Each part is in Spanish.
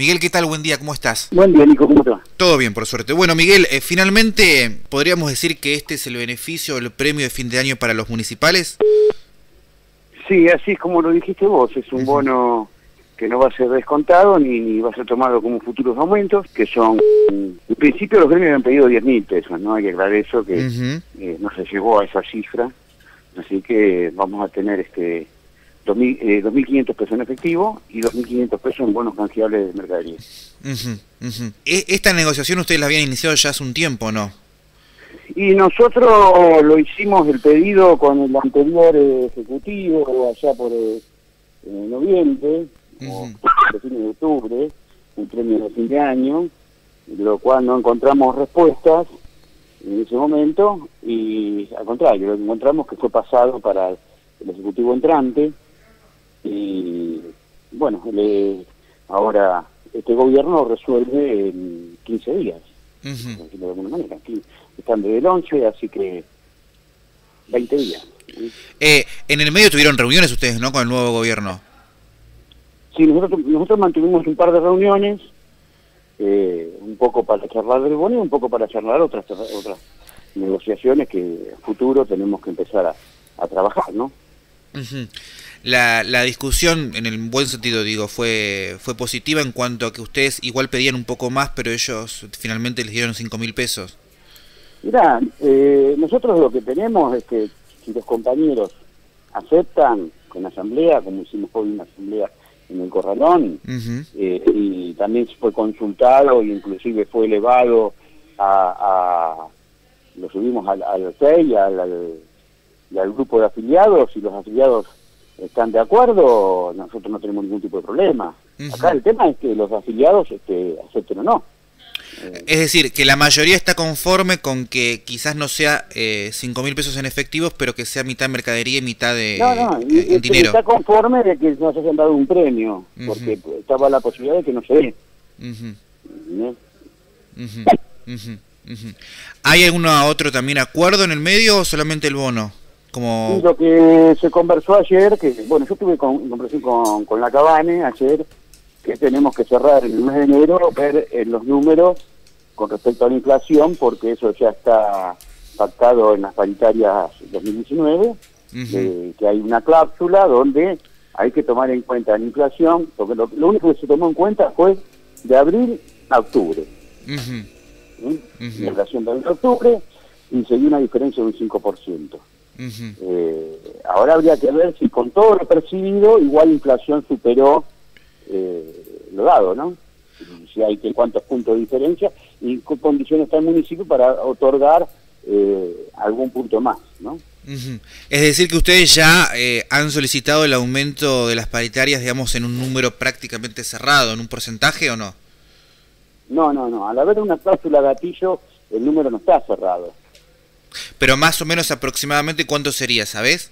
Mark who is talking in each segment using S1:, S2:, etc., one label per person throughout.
S1: Miguel, ¿qué tal? Buen día, ¿cómo estás?
S2: Buen día, Nico, ¿cómo va?
S1: Todo bien, por suerte. Bueno, Miguel, eh, finalmente, ¿podríamos decir que este es el beneficio, el premio de fin de año para los municipales?
S2: Sí, así es como lo dijiste vos, es un bono que no va a ser descontado ni, va a ser tomado como futuros aumentos, que son, en principio los gremios han pedido 10 mil pesos, ¿no? Hay que aclarar eso, que eh, no se llegó a esa cifra, así que vamos a tener este 2.500 eh, pesos en efectivo y 2.500 pesos en bonos canjeables de mercadería.
S1: E, ¿Esta negociación ustedes la habían iniciado ya hace un tiempo, no?
S2: Y nosotros lo hicimos el pedido con el anterior ejecutivo, allá por eh, noviembre, o fines de octubre, un premio de fin de año, de lo cual no encontramos respuestas en ese momento y al contrario, lo encontramos que fue pasado para el ejecutivo entrante, y bueno, ahora este gobierno resuelve en 15 días, de alguna manera. Aquí están desde el 11, así que 20 días.
S1: Eh, en el medio tuvieron reuniones ustedes, ¿no? Con el nuevo gobierno.
S2: Sí, nosotros, nosotros mantuvimos un par de reuniones, eh, un poco para charlar del bono y un poco para charlar otras otras negociaciones que a futuro tenemos que empezar a, a trabajar, ¿no?
S1: La, la discusión, en el buen sentido digo, fue, fue positiva en cuanto a que ustedes igual pedían un poco más, pero ellos finalmente les dieron 5 mil pesos.
S2: Mirá, eh, nosotros lo que tenemos es que si los compañeros aceptan con asamblea, como hicimos hoy una asamblea en el Corralón, eh, y también fue consultado e inclusive fue elevado a, lo subimos al, al FEI, al, al grupo de afiliados, y los afiliados están de acuerdo, nosotros no tenemos ningún tipo de problema. Acá el tema es que los afiliados este, acepten o no.
S1: Es decir, que la mayoría está conforme con que quizás no sea eh, 5 mil pesos en efectivos, pero que sea mitad mercadería y mitad de
S2: no, no,
S1: eh, dinero.
S2: Está conforme de que nos hayan dado un premio, porque estaba la posibilidad de que no se dé.
S1: ¿Hay algún otro también acuerdo en el medio o solamente el bono? Como...
S2: lo que se conversó ayer, que bueno, yo estuve con, conversación con, con la Cabane ayer, que tenemos que cerrar en el mes de enero, ver en eh, los números con respecto a la inflación, porque eso ya está pactado en las paritarias 2019, que hay una cláusula donde hay que tomar en cuenta la inflación, porque lo, único que se tomó en cuenta fue de abril a octubre. La inflación de abril a octubre y se dio una diferencia de un 5% eh, ahora habría que ver si con todo lo percibido igual la inflación superó eh, lo dado, ¿no? Si hay que cuántos puntos de diferencia y qué condiciones está el municipio para otorgar eh, algún punto más, ¿no?
S1: Es decir, que ustedes ya eh, han solicitado el aumento de las paritarias, digamos, en un número prácticamente cerrado, en un porcentaje o no?
S2: No, no, no. Al haber una cláusula gatillo, el número no está cerrado.
S1: Pero más o menos aproximadamente cuánto sería, ¿sabes?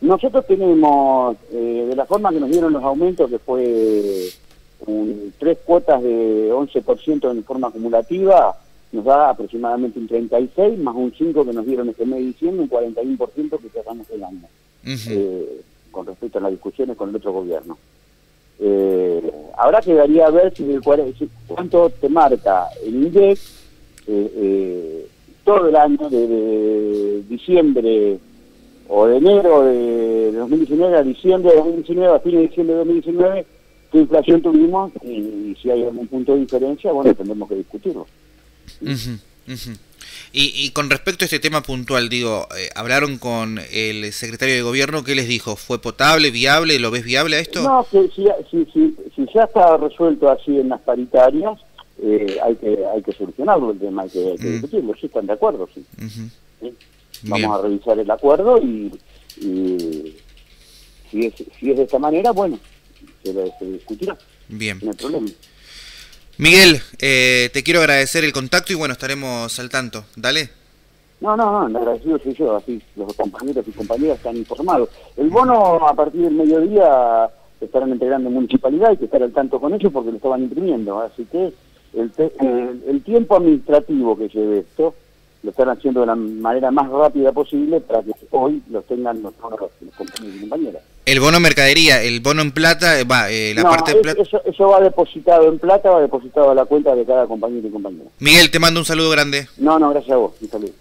S2: Nosotros tenemos, eh, de la forma que nos dieron los aumentos, que fue tres cuotas de 11% en forma acumulativa, nos da aproximadamente un 36, más un 5 que nos dieron este mes de diciembre, un 41% que cerramos el año, eh, con respecto a las discusiones con el otro gobierno. Eh, ahora quedaría a ver si, cuánto te marca el INDEC eh, todo el año, de, diciembre o de enero de 2019 a diciembre de 2019, a fines de diciembre de 2019, qué inflación tuvimos y, si hay algún punto de diferencia, bueno, tendremos que discutirlo.
S1: Y, con respecto a este tema puntual, digo, eh, ¿hablaron con el secretario de gobierno? ¿Qué les dijo? ¿Fue potable, viable? ¿Lo ves viable a esto?
S2: No, que si, si, si ya está resuelto así en las paritarias, eh, hay que hay que solucionarlo el tema, hay que, mm. discutirlo, sí están de acuerdo, sí. Vamos a revisar el acuerdo y, si, es, si es de esta manera, bueno, se, se discutirá.
S1: Bien.
S2: No hay problema.
S1: Miguel, eh, te quiero agradecer el contacto y bueno, estaremos al tanto. Dale.
S2: No, no, no, agradecido soy yo, así los compañeros y compañeras están informados. El bono a partir del mediodía estarán integrando en municipalidad, hay que estar al tanto con ellos porque lo estaban imprimiendo, así que el, el, tiempo administrativo que lleve esto lo están haciendo de la manera más rápida posible para que hoy los tengan los, compañeros y compañeras.
S1: El bono mercadería, el bono en plata, va, eh, la parte
S2: de
S1: plata.
S2: Eso, eso va depositado en plata, va depositado a la cuenta de cada compañero y compañera.
S1: Miguel, te mando un saludo grande.
S2: No, no, gracias a vos. Un saludo.